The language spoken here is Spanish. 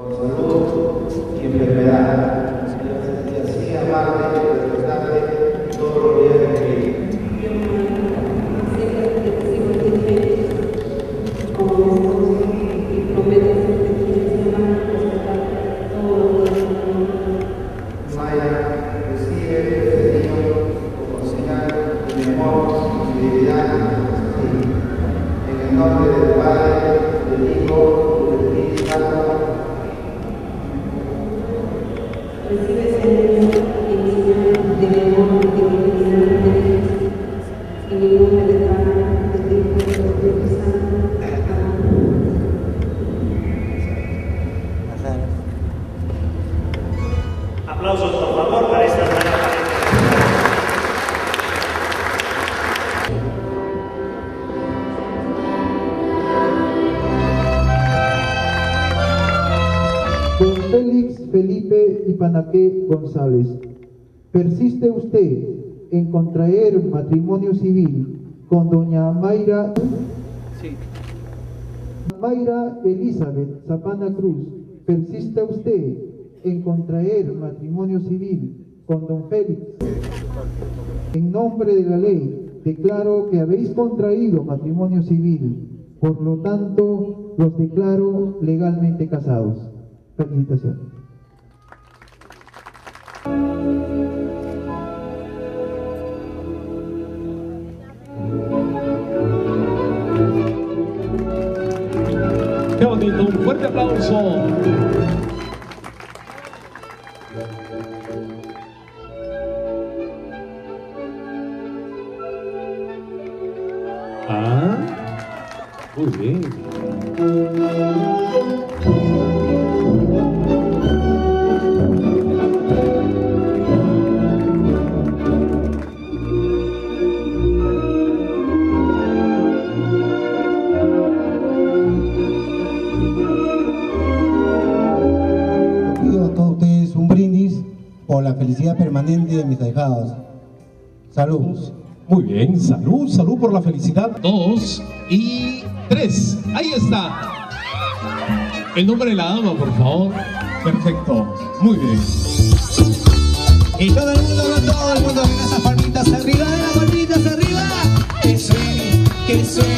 por salud y enfermedad. Y así amarte y respetarte todos los días de mi vida. Maya, Aplausos por favor para esta Don Félix Felipe Ipanaque González, ¿persiste usted en contraer matrimonio civil con doña Mayra, Mayra Elizabeth Zapana Cruz? ¿Persiste usted en contraer matrimonio civil con don Félix? En nombre de la ley, declaro que habéis contraído matrimonio civil, por lo tanto, los declaro legalmente casados. Felicitaciones. Qué bonito, un fuerte aplauso. Ah, muy bien. La felicidad permanente de mis ahijados. Salud. Muy bien, salud, salud por la felicidad. Dos y tres. Ahí está. El nombre de la dama, por favor. Perfecto. Muy bien. Y todo el mundo, todo el mundo, con esas palmitas arriba, de las palmitas arriba. Que suene, que suene.